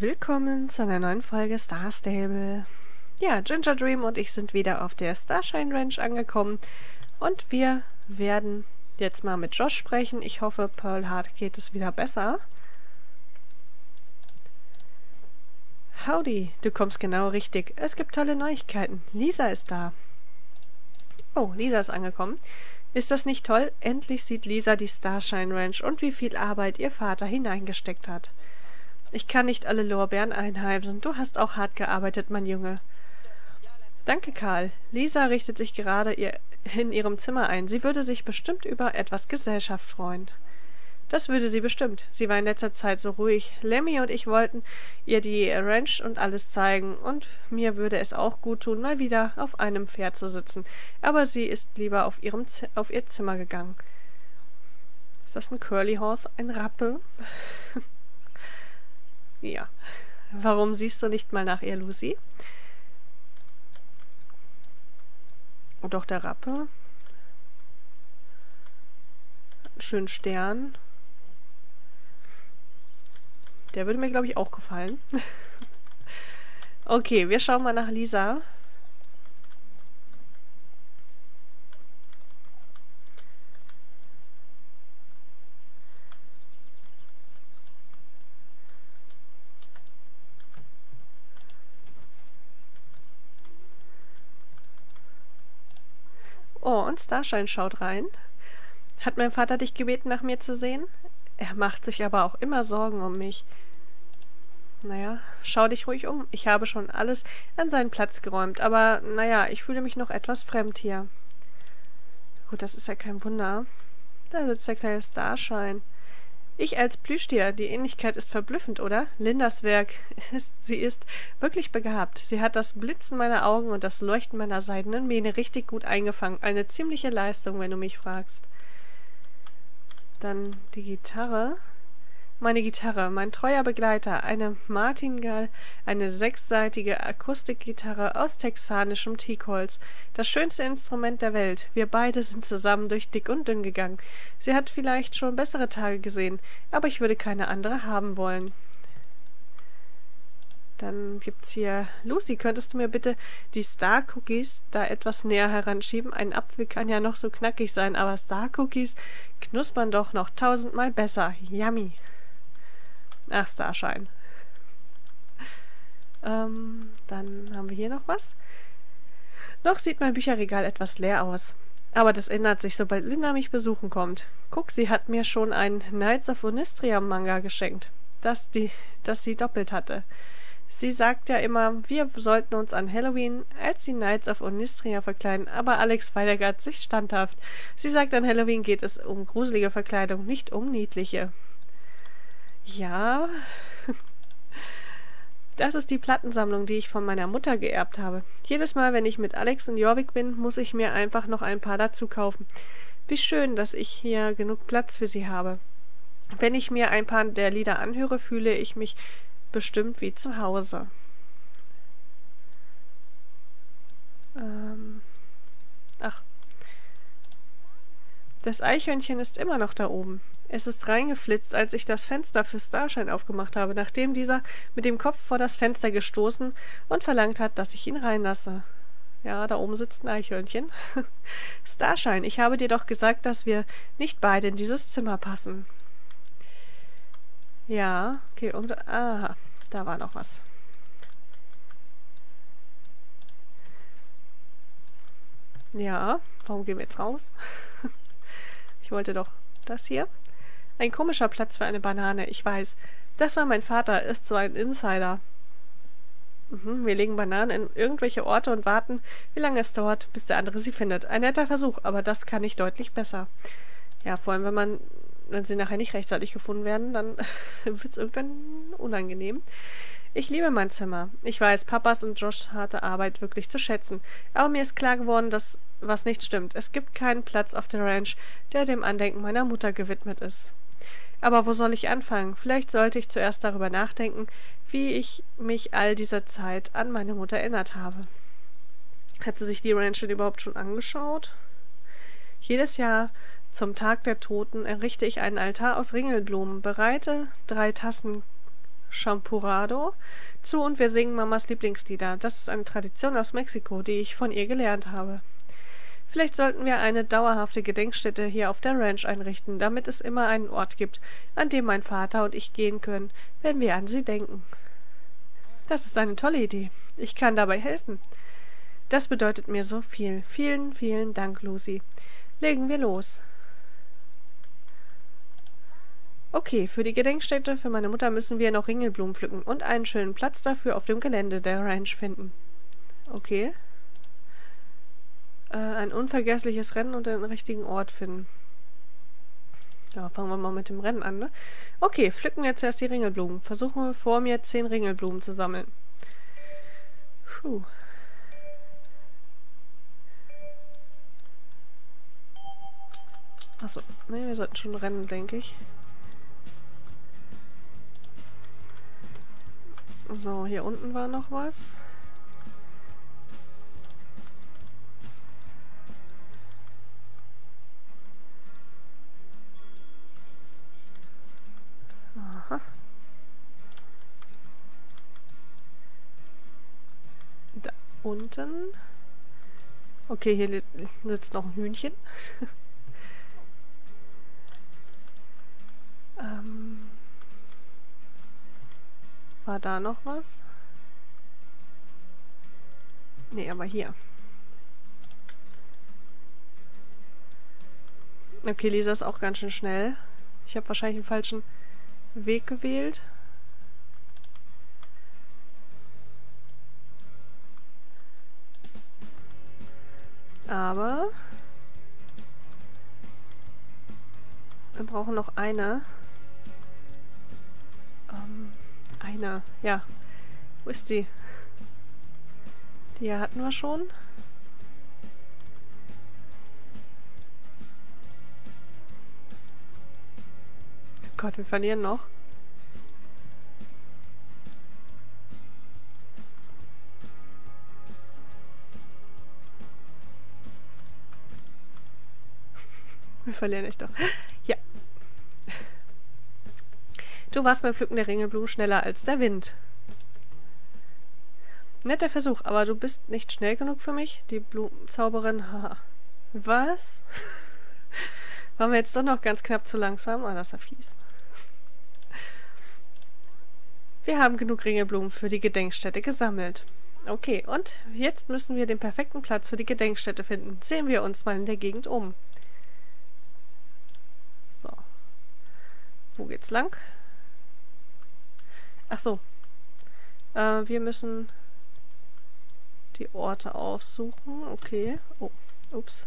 Willkommen zu einer neuen Folge Star Stable. Ja, Ginger Dream und ich sind wieder auf der Starshine Ranch angekommen und wir werden jetzt mal mit Josh sprechen. Ich hoffe, Pearl Hart geht es wieder besser. Howdy, du kommst genau richtig. Es gibt tolle Neuigkeiten. Lisa ist da. Oh, Lisa ist angekommen. Ist das nicht toll? Endlich sieht Lisa die Starshine Ranch und wie viel Arbeit ihr Vater hineingesteckt hat. Ich kann nicht alle Lorbeeren einheimsen. Du hast auch hart gearbeitet, mein Junge. Danke, Karl. Lisa richtet sich gerade ihr in ihrem Zimmer ein. Sie würde sich bestimmt über etwas Gesellschaft freuen. Das würde sie bestimmt. Sie war in letzter Zeit so ruhig. Lemmy und ich wollten ihr die Ranch und alles zeigen, und mir würde es auch gut tun, mal wieder auf einem Pferd zu sitzen. Aber sie ist lieber auf, ihrem auf ihr Zimmer gegangen. Ist das ein Curly Horse? Ein Rappe? Ja. Warum siehst du nicht mal nach ihr, Lucy? Und doch der Rappe. Schönen Stern. Der würde mir, glaube ich, auch gefallen. okay, wir schauen mal nach Lisa. Oh, und Starshine schaut rein. Hat mein Vater dich gebeten, nach mir zu sehen? Er macht sich aber auch immer Sorgen um mich. Naja, schau dich ruhig um. Ich habe schon alles an seinen Platz geräumt, aber naja, ich fühle mich noch etwas fremd hier. Gut, das ist ja kein Wunder. Da sitzt der kleine Starshine. Ich als Plüschtier, die Ähnlichkeit ist verblüffend, oder? Lindas Werk ist, sie ist wirklich begabt. Sie hat das Blitzen meiner Augen und das Leuchten meiner seidenen Mähne richtig gut eingefangen. Eine ziemliche Leistung, wenn du mich fragst. Dann die Gitarre. Meine Gitarre, mein treuer Begleiter, eine Martingale, eine sechsseitige Akustikgitarre aus texanischem Teakholz, das schönste Instrument der Welt. Wir beide sind zusammen durch dick und dünn gegangen. Sie hat vielleicht schon bessere Tage gesehen, aber ich würde keine andere haben wollen. Dann gibt's hier Lucy, könntest du mir bitte die Star Cookies da etwas näher heranschieben? Ein Apfel kann ja noch so knackig sein, aber Star Cookies knuspern doch noch tausendmal besser. Yummy. Ach, Starshine. Ähm, dann haben wir hier noch was. Noch sieht mein Bücherregal etwas leer aus. Aber das ändert sich, sobald Linda mich besuchen kommt. Guck, sie hat mir schon einen Knights of Onistria Manga geschenkt, das, die, das sie doppelt hatte. Sie sagt ja immer, wir sollten uns an Halloween als die Knights of Onistria verkleiden, aber Alex weigert sich standhaft. Sie sagt, an Halloween geht es um gruselige Verkleidung, nicht um niedliche. Ja. Das ist die Plattensammlung, die ich von meiner Mutter geerbt habe. Jedes Mal, wenn ich mit Alex und Jorvik bin, muss ich mir einfach noch ein paar dazu kaufen. Wie schön, dass ich hier genug Platz für sie habe. Wenn ich mir ein paar der Lieder anhöre, fühle ich mich bestimmt wie zu Hause. Ähm. Ach. Das Eichhörnchen ist immer noch da oben. Es ist reingeflitzt, als ich das Fenster für Starshine aufgemacht habe, nachdem dieser mit dem Kopf vor das Fenster gestoßen und verlangt hat, dass ich ihn reinlasse. Ja, da oben sitzt ein Eichhörnchen. Starshine, ich habe dir doch gesagt, dass wir nicht beide in dieses Zimmer passen. Ja, okay, und aha, da war noch was. Ja, warum gehen wir jetzt raus? ich wollte doch das hier. Ein komischer Platz für eine Banane, ich weiß. Das war mein Vater, ist so ein Insider. Mhm, wir legen Bananen in irgendwelche Orte und warten, wie lange es dauert, bis der andere sie findet. Ein netter Versuch, aber das kann ich deutlich besser. Ja, vor allem, wenn man, wenn sie nachher nicht rechtzeitig gefunden werden, dann wird es irgendwann unangenehm. Ich liebe mein Zimmer. Ich weiß Papas und Josh harte Arbeit wirklich zu schätzen. Aber mir ist klar geworden, dass was nicht stimmt. Es gibt keinen Platz auf der Ranch, der dem Andenken meiner Mutter gewidmet ist. Aber wo soll ich anfangen? Vielleicht sollte ich zuerst darüber nachdenken, wie ich mich all dieser Zeit an meine Mutter erinnert habe. Hat sie sich die Ranch denn überhaupt schon angeschaut? Jedes Jahr zum Tag der Toten errichte ich einen Altar aus Ringelblumen, bereite drei Tassen Champurrado zu und wir singen Mamas Lieblingslieder. Das ist eine Tradition aus Mexiko, die ich von ihr gelernt habe. Vielleicht sollten wir eine dauerhafte Gedenkstätte hier auf der Ranch einrichten, damit es immer einen Ort gibt, an dem mein Vater und ich gehen können, wenn wir an sie denken. Das ist eine tolle Idee. Ich kann dabei helfen. Das bedeutet mir so viel. Vielen, vielen Dank, Lucy. Legen wir los. Okay, für die Gedenkstätte für meine Mutter müssen wir noch Ringelblumen pflücken und einen schönen Platz dafür auf dem Gelände der Ranch finden. Okay. Äh, ein unvergessliches Rennen und den richtigen Ort finden. Ja, fangen wir mal mit dem Rennen an, ne? Okay, pflücken jetzt erst die Ringelblumen. Versuchen wir vor mir zehn Ringelblumen zu sammeln. Puh. Achso, ne, wir sollten schon rennen, denke ich. So, hier unten war noch was. Aha. Da unten. Okay, hier sitzt noch ein Hühnchen. ähm war da noch was? Nee, aber hier. Okay, Lisa ist auch ganz schön schnell. Ich habe wahrscheinlich einen falschen Weg gewählt. Aber wir brauchen noch eine. Eine. Ja. Wo ist die? Die hatten wir schon. Gott, wir verlieren noch. Wir verlieren echt doch. Du warst beim Pflücken der Ringelblumen schneller als der Wind. Netter Versuch, aber du bist nicht schnell genug für mich? Die Blumenzauberin, haha. Was? Waren wir jetzt doch noch ganz knapp zu langsam? Ah, das ist ja fies. Wir haben genug Ringelblumen für die Gedenkstätte gesammelt. Okay, und jetzt müssen wir den perfekten Platz für die Gedenkstätte finden. Sehen wir uns mal in der Gegend um. So. Wo geht's lang? Ach so. Äh, wir müssen die Orte aufsuchen. Okay. Oh, ups.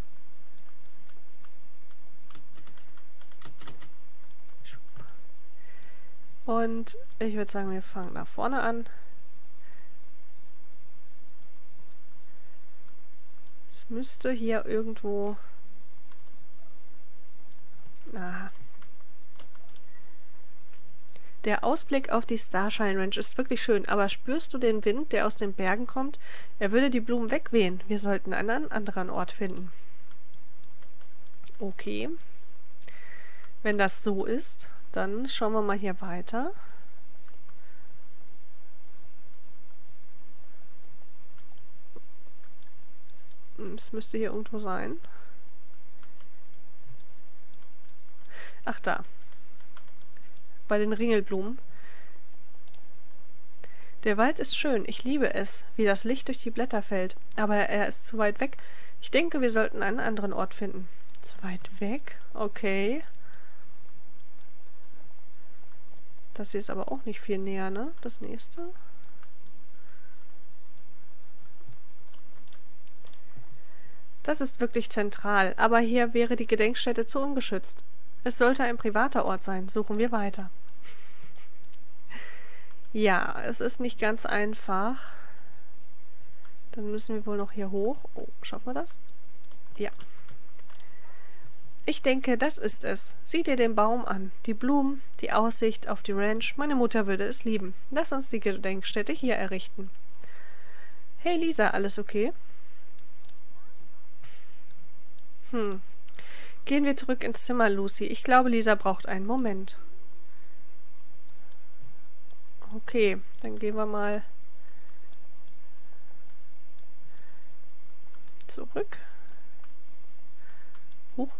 Und ich würde sagen, wir fangen nach vorne an. Es müsste hier irgendwo... Ah, der Ausblick auf die Starshine Ranch ist wirklich schön, aber spürst du den Wind, der aus den Bergen kommt? Er würde die Blumen wegwehen. Wir sollten einen anderen Ort finden. Okay. Wenn das so ist, dann schauen wir mal hier weiter. Es müsste hier irgendwo sein. Ach, da bei den Ringelblumen. Der Wald ist schön, ich liebe es, wie das Licht durch die Blätter fällt, aber er ist zu weit weg. Ich denke, wir sollten einen anderen Ort finden. Zu weit weg? Okay. Das hier ist aber auch nicht viel näher, ne? Das nächste. Das ist wirklich zentral, aber hier wäre die Gedenkstätte zu ungeschützt. Es sollte ein privater Ort sein. Suchen wir weiter. Ja, es ist nicht ganz einfach. Dann müssen wir wohl noch hier hoch. Oh, schaffen wir das? Ja. Ich denke, das ist es. Sieh dir den Baum an, die Blumen, die Aussicht auf die Ranch. Meine Mutter würde es lieben. Lass uns die Gedenkstätte hier errichten. Hey Lisa, alles okay? Hm, Gehen wir zurück ins Zimmer, Lucy. Ich glaube, Lisa braucht einen Moment. Okay, dann gehen wir mal zurück. Huch.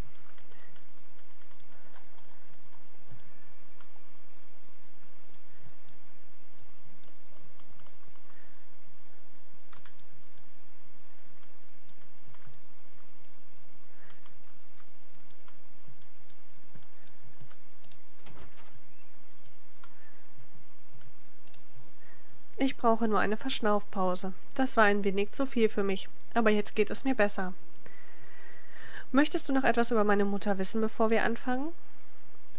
Ich brauche nur eine Verschnaufpause. Das war ein wenig zu viel für mich, aber jetzt geht es mir besser. Möchtest du noch etwas über meine Mutter wissen, bevor wir anfangen?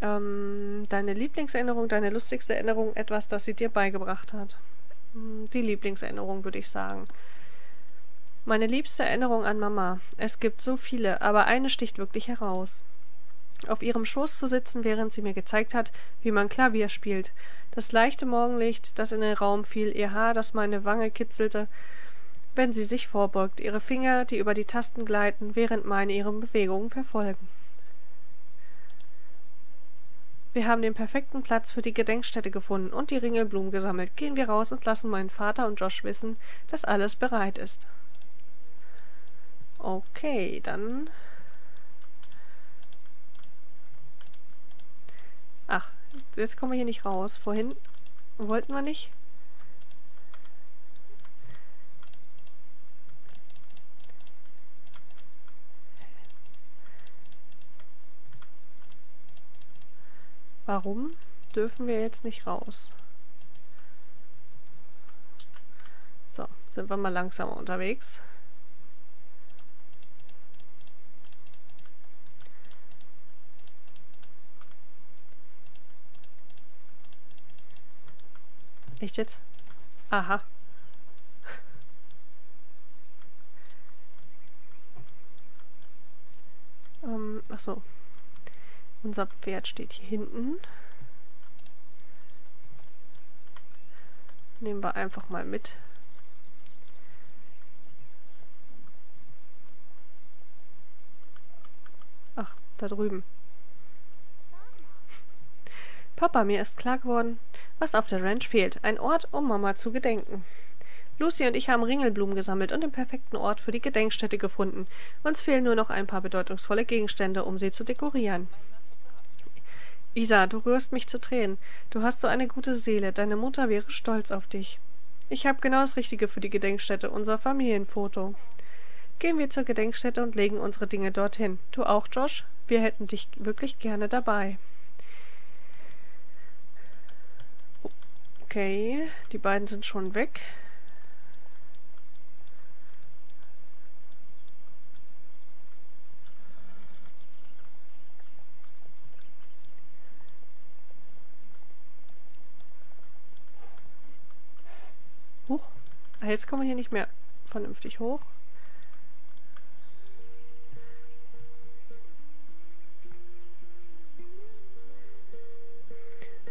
Ähm, deine Lieblingserinnerung, deine lustigste Erinnerung, etwas, das sie dir beigebracht hat. Hm, die Lieblingserinnerung, würde ich sagen. Meine liebste Erinnerung an Mama. Es gibt so viele, aber eine sticht wirklich heraus auf ihrem Schoß zu sitzen, während sie mir gezeigt hat, wie man Klavier spielt. Das leichte Morgenlicht, das in den Raum fiel, ihr Haar, das meine Wange kitzelte, wenn sie sich vorbeugt, ihre Finger, die über die Tasten gleiten, während meine ihre Bewegungen verfolgen. Wir haben den perfekten Platz für die Gedenkstätte gefunden und die Ringelblumen gesammelt. Gehen wir raus und lassen meinen Vater und Josh wissen, dass alles bereit ist. Okay, dann Ach, jetzt kommen wir hier nicht raus. Vorhin wollten wir nicht. Warum dürfen wir jetzt nicht raus? So, sind wir mal langsamer unterwegs. Echt jetzt? Aha. ähm, achso. Unser Pferd steht hier hinten. Nehmen wir einfach mal mit. Ach, da drüben. Papa, mir ist klar geworden, was auf der Ranch fehlt. Ein Ort, um Mama zu gedenken. Lucy und ich haben Ringelblumen gesammelt und den perfekten Ort für die Gedenkstätte gefunden. Uns fehlen nur noch ein paar bedeutungsvolle Gegenstände, um sie zu dekorieren. Isa, du rührst mich zu Tränen. Du hast so eine gute Seele. Deine Mutter wäre stolz auf dich. Ich habe genau das Richtige für die Gedenkstätte, unser Familienfoto. Gehen wir zur Gedenkstätte und legen unsere Dinge dorthin. Du auch, Josh? Wir hätten dich wirklich gerne dabei. Okay, die beiden sind schon weg. Huch. Jetzt kommen wir hier nicht mehr vernünftig hoch.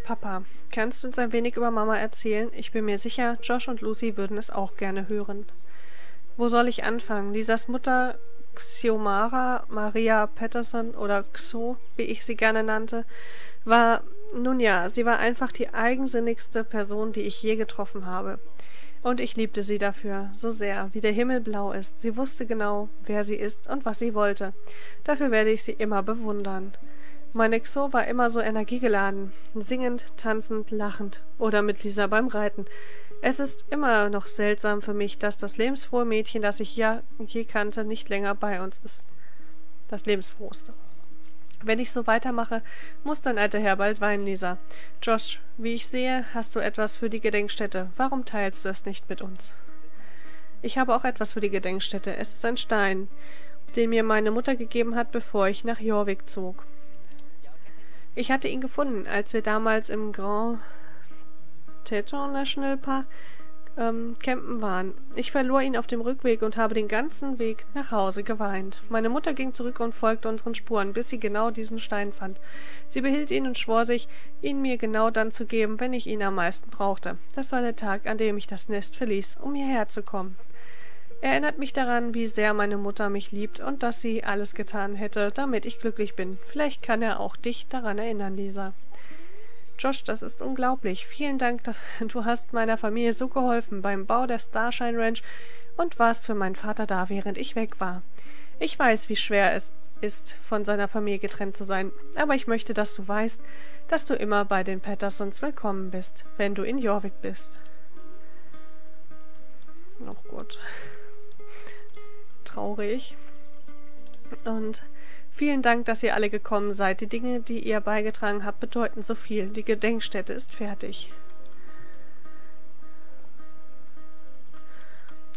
Papa, kannst du uns ein wenig über Mama erzählen? Ich bin mir sicher, Josh und Lucy würden es auch gerne hören. Wo soll ich anfangen? Lisas Mutter Xiomara Maria Patterson oder Xo, wie ich sie gerne nannte, war, nun ja, sie war einfach die eigensinnigste Person, die ich je getroffen habe. Und ich liebte sie dafür, so sehr, wie der Himmel blau ist. Sie wusste genau, wer sie ist und was sie wollte. Dafür werde ich sie immer bewundern. Meine Xo war immer so energiegeladen, singend, tanzend, lachend oder mit Lisa beim Reiten. Es ist immer noch seltsam für mich, dass das lebensfrohe Mädchen, das ich ja je kannte, nicht länger bei uns ist. Das lebensfrohste. Wenn ich so weitermache, muss dein alter Herr bald weinen, Lisa. Josh, wie ich sehe, hast du etwas für die Gedenkstätte. Warum teilst du es nicht mit uns? Ich habe auch etwas für die Gedenkstätte. Es ist ein Stein, den mir meine Mutter gegeben hat, bevor ich nach Jorvik zog. Ich hatte ihn gefunden, als wir damals im Grand Teton National Park ähm, campen waren. Ich verlor ihn auf dem Rückweg und habe den ganzen Weg nach Hause geweint. Meine Mutter ging zurück und folgte unseren Spuren, bis sie genau diesen Stein fand. Sie behielt ihn und schwor sich, ihn mir genau dann zu geben, wenn ich ihn am meisten brauchte. Das war der Tag, an dem ich das Nest verließ, um hierher zu kommen. Erinnert mich daran, wie sehr meine Mutter mich liebt und dass sie alles getan hätte, damit ich glücklich bin. Vielleicht kann er auch dich daran erinnern, Lisa. Josh, das ist unglaublich. Vielen Dank, du hast meiner Familie so geholfen beim Bau der Starshine Ranch und warst für meinen Vater da, während ich weg war. Ich weiß, wie schwer es ist, von seiner Familie getrennt zu sein, aber ich möchte, dass du weißt, dass du immer bei den Pattersons willkommen bist, wenn du in Jorvik bist. Oh Gott. Traurig. Und vielen Dank, dass ihr alle gekommen seid. Die Dinge, die ihr beigetragen habt, bedeuten so viel. Die Gedenkstätte ist fertig.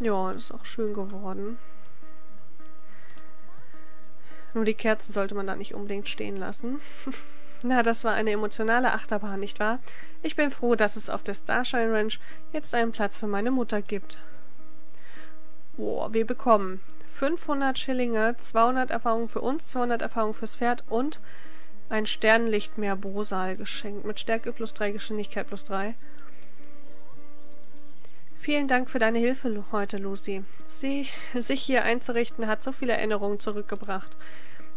Ja, ist auch schön geworden. Nur die Kerzen sollte man da nicht unbedingt stehen lassen. Na, das war eine emotionale Achterbahn, nicht wahr? Ich bin froh, dass es auf der Starshine Ranch jetzt einen Platz für meine Mutter gibt. Boah, wir bekommen 500 Schillinge, 200 Erfahrungen für uns, 200 Erfahrungen fürs Pferd und ein Sternlichtmeer Bosal geschenkt mit Stärke plus 3, Geschwindigkeit plus 3. Vielen Dank für deine Hilfe heute, Lucy. Sie, sich hier einzurichten hat so viele Erinnerungen zurückgebracht.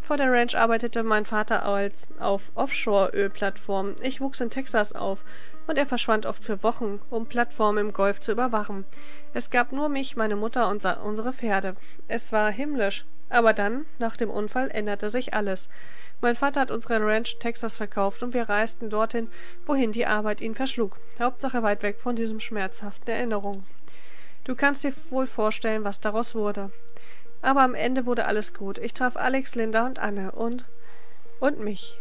Vor der Ranch arbeitete mein Vater als auf Offshore-Ölplattformen. Ich wuchs in Texas auf und er verschwand oft für Wochen, um Plattformen im Golf zu überwachen. Es gab nur mich, meine Mutter und unsere Pferde. Es war himmlisch. Aber dann, nach dem Unfall, änderte sich alles. Mein Vater hat unsere Ranch Texas verkauft und wir reisten dorthin, wohin die Arbeit ihn verschlug. Hauptsache weit weg von diesem schmerzhaften Erinnerung. Du kannst dir wohl vorstellen, was daraus wurde. Aber am Ende wurde alles gut. Ich traf Alex, Linda und Anne und. und mich.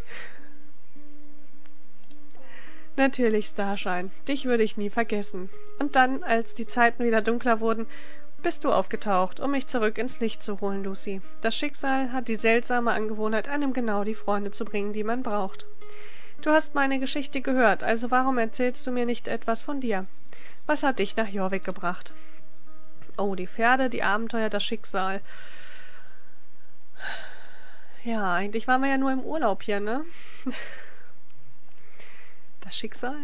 Natürlich, Starshine. Dich würde ich nie vergessen. Und dann, als die Zeiten wieder dunkler wurden, bist du aufgetaucht, um mich zurück ins Licht zu holen, Lucy. Das Schicksal hat die seltsame Angewohnheit, einem genau die Freunde zu bringen, die man braucht. Du hast meine Geschichte gehört, also warum erzählst du mir nicht etwas von dir? Was hat dich nach Jorvik gebracht? Oh, die Pferde, die Abenteuer, das Schicksal. Ja, eigentlich waren wir ja nur im Urlaub hier, ne? Das Schicksal?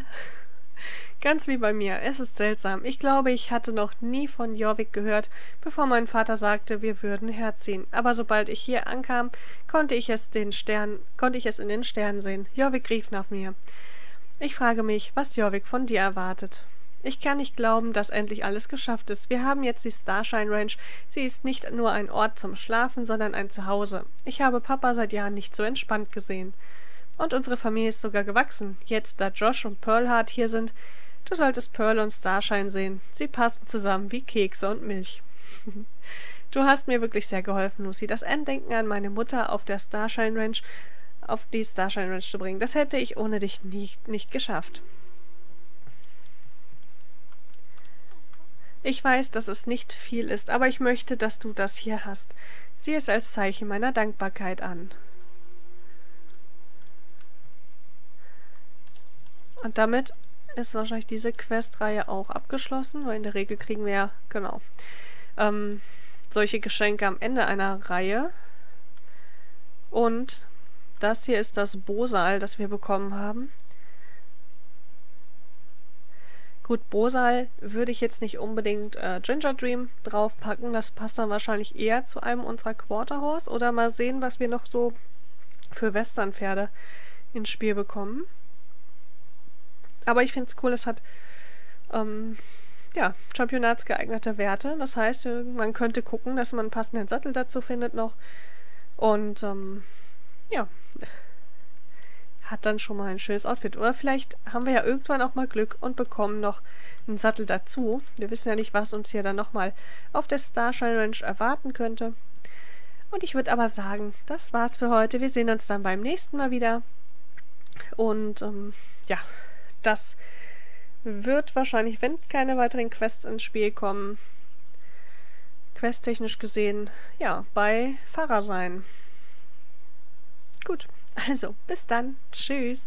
Ganz wie bei mir. Es ist seltsam. Ich glaube, ich hatte noch nie von Jorvik gehört, bevor mein Vater sagte, wir würden herziehen. Aber sobald ich hier ankam, konnte ich es den Stern, konnte ich es in den Sternen sehen. Jorvik rief nach mir. Ich frage mich, was Jorvik von dir erwartet. Ich kann nicht glauben, dass endlich alles geschafft ist. Wir haben jetzt die Starshine Ranch. Sie ist nicht nur ein Ort zum Schlafen, sondern ein Zuhause. Ich habe Papa seit Jahren nicht so entspannt gesehen. Und unsere Familie ist sogar gewachsen. Jetzt, da Josh und Pearlheart hier sind, du solltest Pearl und Starshine sehen. Sie passen zusammen wie Kekse und Milch. du hast mir wirklich sehr geholfen, Lucy. Das Andenken an meine Mutter auf der Starshine Ranch, auf die Starshine Ranch zu bringen, das hätte ich ohne dich nicht, nicht geschafft. Ich weiß, dass es nicht viel ist, aber ich möchte, dass du das hier hast. Sieh es als Zeichen meiner Dankbarkeit an. Und damit ist wahrscheinlich diese Questreihe auch abgeschlossen, weil in der Regel kriegen wir ja, genau, ähm, solche Geschenke am Ende einer Reihe. Und das hier ist das Bosal, das wir bekommen haben. Gut, Bosal würde ich jetzt nicht unbedingt äh, Ginger Dream draufpacken. Das passt dann wahrscheinlich eher zu einem unserer Quarterhorse. Oder mal sehen, was wir noch so für Westernpferde ins Spiel bekommen. Aber ich finde es cool, es hat ähm, ja, championatsgeeignete Werte. Das heißt, man könnte gucken, dass man einen passenden Sattel dazu findet noch. Und ähm, ja, hat dann schon mal ein schönes Outfit. Oder vielleicht haben wir ja irgendwann auch mal Glück und bekommen noch einen Sattel dazu. Wir wissen ja nicht, was uns hier dann nochmal auf der Starshine Ranch erwarten könnte. Und ich würde aber sagen, das war's für heute. Wir sehen uns dann beim nächsten Mal wieder. Und ähm, ja, das wird wahrscheinlich, wenn keine weiteren Quests ins Spiel kommen, questtechnisch gesehen, ja, bei Farah sein. Gut. Also, bis dann. Tschüss.